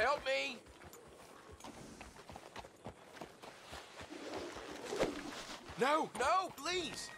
Help me! No, no, please!